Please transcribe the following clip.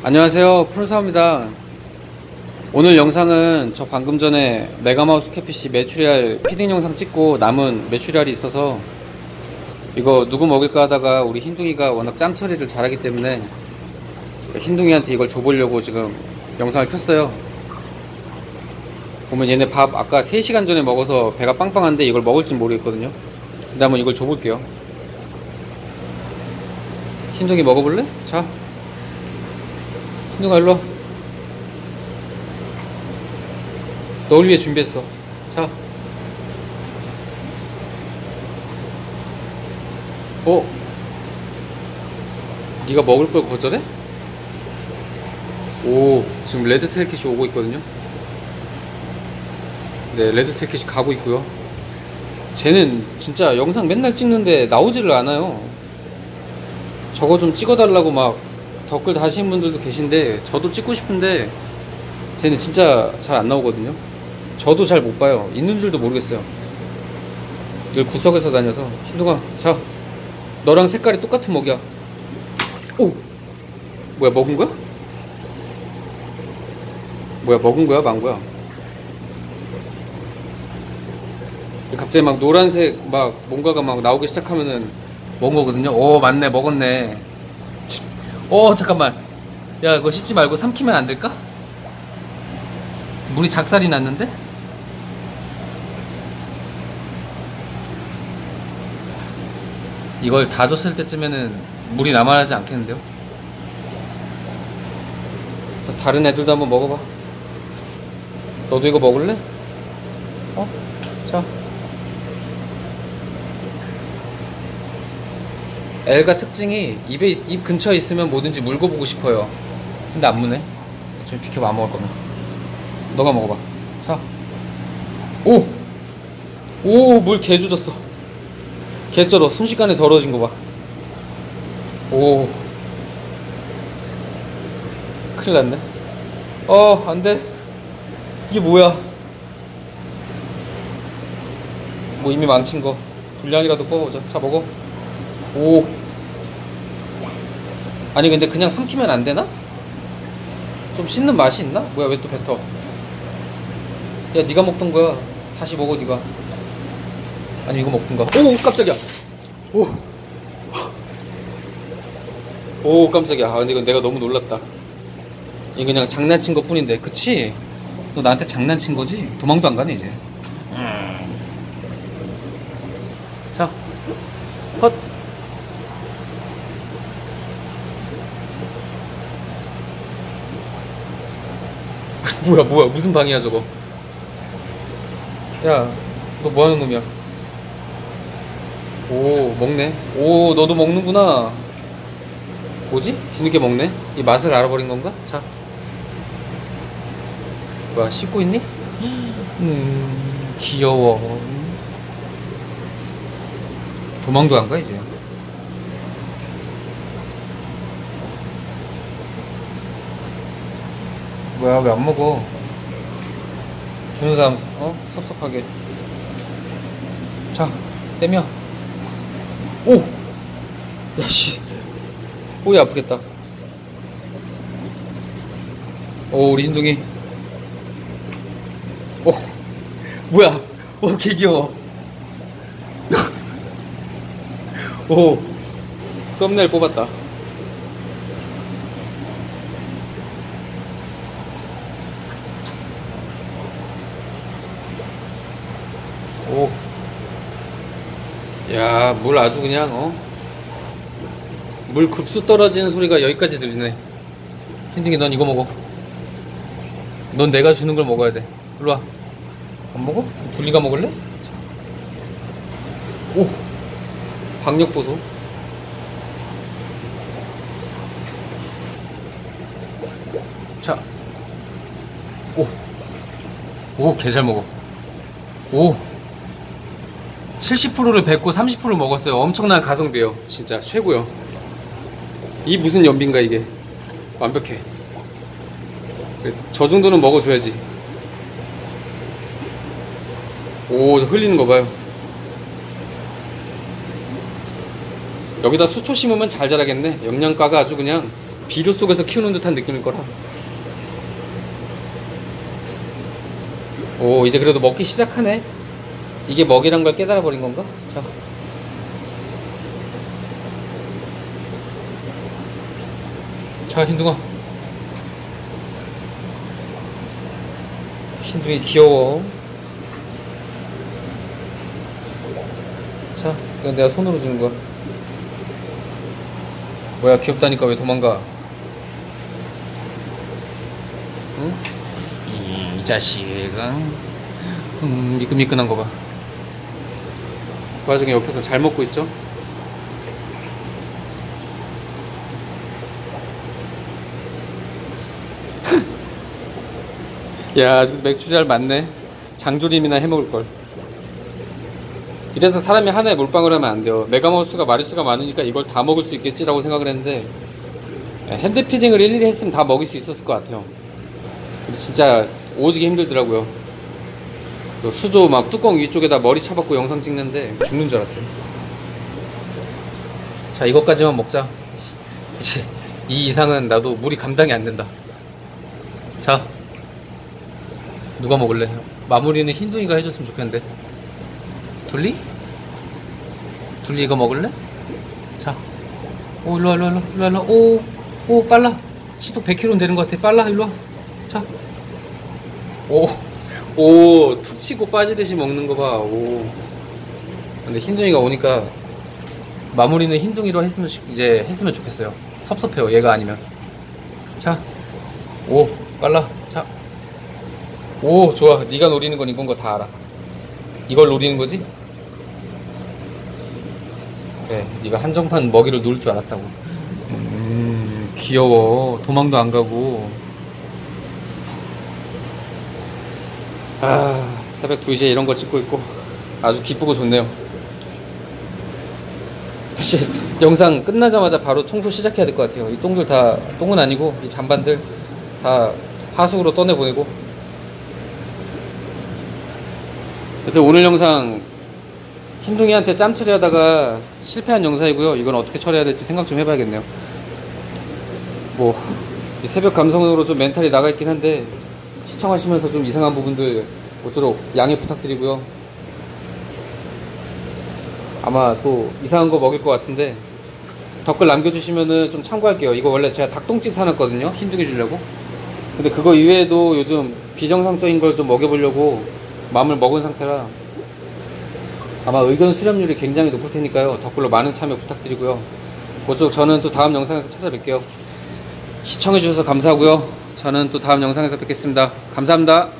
안녕하세요. 푸른사입니다. 오늘 영상은 저 방금 전에 megamouth catfish 메추리알 feeding 영상 찍고 남은 메추리알이 있어서 이거 누구 먹을까 하다가 우리 흰둥이가 워낙 짬 처리를 잘하기 때문에 흰둥이한테 이걸 줘보려고 지금 영상을 켰어요. 보면 얘네 밥 아까 3시간 전에 먹어서 배가 빵빵한데 이걸 먹을지 모르겠거든요. 한번 이걸 줘볼게요. 흰둥이 먹어볼래? 자 흰둥아 일로와? 널 위해 준비했어. 자. 어? 네가 먹을 걸 거절해? 오 지금 red tail cat이 오고 있거든요. 네 red tail cat이 가고 있고요. 쟤는 진짜 영상 맨날 찍는데 나오지를 않아요. 저거 좀 찍어달라고 막 댓글 다시는 분들도 계신데 저도 찍고 싶은데 쟤는 진짜 잘 안 나오거든요. 저도 잘 못 봐요. 있는 줄도 모르겠어요. 늘 구석에서 다녀서 흰둥아 자 너랑 색깔이 똑같은 먹이야 오 뭐야 먹은 거야? 뭐야 먹은 거야? 만 거야? 갑자기 막 노란색 막 뭔가가 막 나오기 시작하면은 먹은 거거든요 오 맞네 먹었네 침. 오 잠깐만 야 그거 씹지 말고 삼키면 안 될까? 물이 작살이 났는데? 이걸 다 줬을 때쯤에는 물이 남아나지 않겠는데요? 다른 애들도 한번 먹어봐. 너도 이거 먹을래? 어? 자. 엘가 특징이 입에 있- 입 근처에 있으면 뭐든지 물고 보고 싶어요. 근데 안 무네. 좀 비켜봐 안 먹을 거면. 너가 먹어봐. 자. 오! 오, 물 개 조졌어. 개 쩔어. 순식간에 더러워진 거 봐. 오. 큰일 났네. 어, 안 돼. 이게 뭐야? 뭐 이미 망친 거. 분량이라도 뽑아보자. 자, 먹어. 오. 아니, 근데 그냥 삼키면 안 되나? 좀 씻는 맛이 있나? 뭐야, 왜 또 뱉어? 야, 네가 먹던 거야. 다시 먹어, 네가. 아니, 이거 먹던가. 오, 깜짝이야. 오. 오, 깜짝이야. 아, 근데 이건 내가 너무 놀랐다. 이거 그냥 장난친 것 뿐인데. 그치? 너 나한테 장난친 거지? 도망도 안 가네, 이제. 음. 자. 헛. 뭐야, 뭐야. 무슨 방이야, 저거. 야, 너 뭐 하는 놈이야? 오, 먹네. 오, 너도 먹는구나. 뭐지? 뒤늦게 먹네? 이 맛을 알아버린 건가? 자. 뭐야, 씹고 있니? 음, 귀여워. 도망도 안 가, 이제. 뭐야, 왜 안 먹어? 주는 사람, 어? 섭섭하게. 자, 쌤이야. 오! 야, 씨. 꼬리 아프겠다. 오, 우리 흰둥이. 오, 뭐야. 오, 개 귀여워. 오, 썸네일 뽑았다. 오. 야, 물 아주 그냥, 어? 물 급수 떨어지는 소리가 여기까지 들리네. 흰둥이, 넌 이거 먹어. 넌 내가 주는 걸 먹어야 돼. 일로 와. 안 먹어? 둘리가 먹을래? 자. 오! 박력 보소. 자. 오. 오, 개 잘 먹어. 오. 70%를 뱉고 30% 먹었어요. 엄청난 가성비예요. 진짜 최고요. 이 무슨 연비인가 이게. 완벽해. 저 정도는 먹어줘야지. 오, 흘리는 거 봐요. 여기다 수초 심으면 잘 자라겠네. 영양가가 아주 그냥 비료 속에서 키우는 듯한 느낌일 거라. 오, 이제 그래도 먹기 시작하네. 이게 먹이란 걸 깨달아 버린 건가? 자. 자, 흰둥아. 흰둥이 귀여워. 자, 이건 내가 손으로 주는 거야. 뭐야, 귀엽다니까 왜 도망가? 응? 이, 이 자식은, 음, 미끈미끈한 거 봐. 그 와중에 옆에서 잘 먹고 있죠? 야, 맥주 잘 맞네. 장조림이나 해 먹을 걸. 이래서 사람이 하나에 몰빵을 하면 안 돼요. 메가마우스가 마리수가 많으니까 이걸 다 먹을 수 있겠지라고 생각을 했는데 예, 핸드피딩을 일일이 했으면 다 먹일 수 있었을 것 같아요. 진짜 오지게 힘들더라고요. 그 수조 막 뚜껑 위쪽에다 머리 쳐박고 영상 찍는데 죽는 줄 알았어요. 자, 이것까지만 먹자. 이제 이 이상은 나도 물이 감당이 안 된다. 자, 누가 먹을래? 마무리는 흰둥이가 해줬으면 좋겠는데. 둘리? 둘리 이거 먹을래? 자. 오, 일로와, 일로와, 일로와, 일로와. 오, 오, 빨라. 시속 100km 되는 것 같아. 빨라, 일로와. 자. 오, 오, 툭 치고 빠지듯이 먹는 거 봐. 오. 근데 흰둥이가 오니까 마무리는 흰둥이로 했으면, 좋- 이제 했으면 좋겠어요. 섭섭해요, 얘가 아니면. 자. 오, 빨라. 자. 오, 좋아. 네가 노리는 건 이건 거 다 알아. 이걸 노리는 거지? 그래, 네가 한정판 먹이를 놓을 줄 알았다고. 음, 귀여워. 도망도 안 가고. 아, 새벽 2시에 이런 거 찍고 있고 아주 기쁘고 좋네요. 이제 영상 끝나자마자 바로 청소 시작해야 될 것 같아요. 이 똥들 다 똥은 아니고 이 잔반들 다 하수구로 떠내 보내고. 여튼 오늘 영상 흰둥이한테 짬 처리하다가 실패한 영상이고요. 이건 어떻게 처리해야 될지 생각 좀 해봐야겠네요. 뭐이 새벽 감성으로 좀 멘탈이 나가 있긴 한데 시청하시면서 좀 이상한 부분들 모쪼록 양해 부탁드리고요. 아마 또 이상한 거 먹일 것 같은데 댓글 남겨주시면은 좀 참고할게요. 이거 원래 제가 닭똥집 사놨거든요. 흰둥이 주려고. 근데 그거 이외에도 요즘 비정상적인 걸 좀 먹여보려고 마음을 먹은 상태라 아마 의견 수렴률이 굉장히 높을 테니까요. 댓글로 많은 참여 부탁드리고요. 그쪽 저는 또 다음 영상에서 찾아뵐게요. 시청해주셔서 감사하고요. 저는 또 다음 영상에서 뵙겠습니다. 감사합니다.